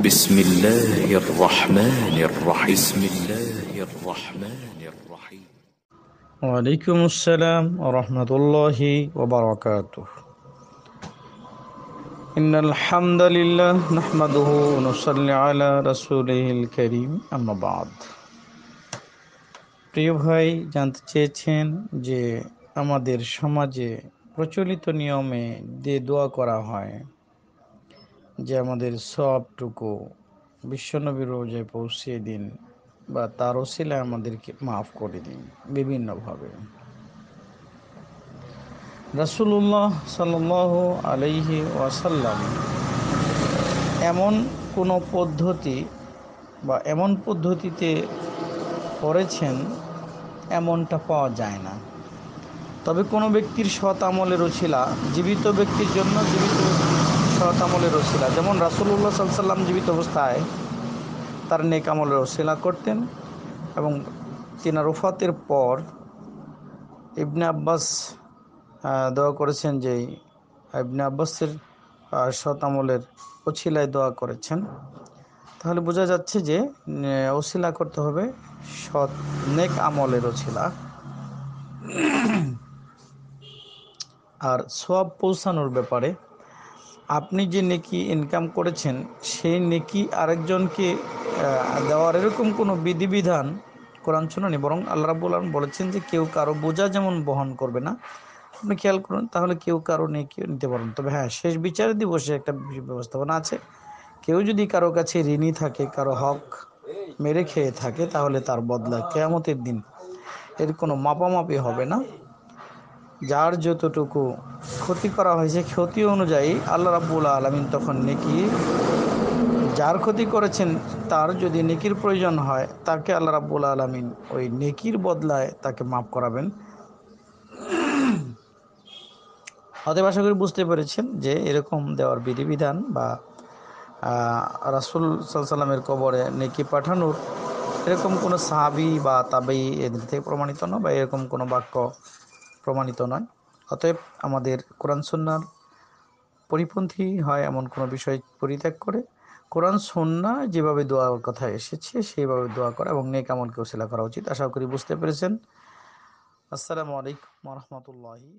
بسم الله الرحمن الرحيم بسم الله الرحمن الرحيم ওয়ালাইকুম আসসালাম রহমতুল্লাহি ওবরাকাতুহ إن الحمد لله نحمده ونصلي على رسوله الكريم أما بعد প্রিয় ভাই জানতে চেয়েছেন যে আমাদের সমাজে প্রচলিত নিয়মে যে দোয়া করা হয় যে আমাদের সবটুকু বিশ্বনবীর রোজে পৌঁছিয়ে দিন বা তার ওসিলায় আমাদেরকে মাফ করে দিন বিভিন্নভাবে। রাসুল্লাহ সাল আলাইহি ওয়াসাল্লাম এমন কোনো পদ্ধতি বা এমন পদ্ধতিতে করেছেন এমনটা পাওয়া যায় না। তবে কোনো ব্যক্তির সৎ আমলের ওছিলা জীবিত ব্যক্তির জন্য জীবিত ব্যক্তির সৎ আমলের ওছিলা যেমন রাসুল্লাহ সাল্লাম জীবিত অবস্থায় তার নেক আমলের ওসিলা করতেন এবং তিনার রুফাতের পর ইবনে আব্বাস দোয়া করেছেন যে ইবনে আব্বাসের আমলের ওছিলায় দোয়া করেছেন। তাহলে বোঝা যাচ্ছে যে ওসিলা করতে হবে সৎ নেক আমলের ওছিলা আর সব পৌঁছানোর ব্যাপারে আপনি যে নেকি ইনকাম করেছেন, সেই নেকি আরেকজনকে দেওয়ার এরকম কোনো বিধিবিধান কোরআন শুনুনি বরং আল্লাহ রাবুল আলম বলেছেন যে কেউ কারও বোঝা যেমন বহন করবে না, আপনি খেয়াল করুন, তাহলে কেউ কারও নেকি নিতে পারেন তবে হ্যাঁ শেষ বিচার দিবসে একটা ব্যবস্থাপনা আছে। কেউ যদি কারও কাছে ঋণী থাকে, কারও হক মেরে খেয়ে থাকে, তাহলে তার বদলা কেয়ামতের দিন। এর কোনো মাপামাপি হবে না। যার যতটুকু ক্ষতি করা হয়েছে ক্ষতি অনুযায়ী আল্লাহ রাবুল আলমিন তখন নেকি, যার ক্ষতি করেছেন তার যদি নেকির প্রয়োজন হয়, তাকে আল্লাহ রাবুল আলমিন ওই নেকির বদলায় তাকে মাফ করাবেন। অতএব আশা করি বুঝতে পেরেছেন যে এরকম দেওয়ার বিধিবিধান বা রাসুল সাল্লামের কবরে নেকি পাঠানোর এরকম কোনো সাহাবি বা তাবেই এদের থেকে প্রমাণিত নয় বা এরকম কোনো বাক্য প্রমাণিত নয়। অতএব আমাদের কোরআন সন্ন্যার পরিপন্থী হয় এমন কোনো বিষয় পরিত্যাগ করে। কোরআন সন্না যেভাবে দোয়ার কথা এসেছে সেইভাবে দোয়া করা এবং নেক আমলকে ওসিলা করা উচিত। আশা করি বুঝতে পেরেছেন। আসসালামু আলাইকুম রহমতুল্লাহি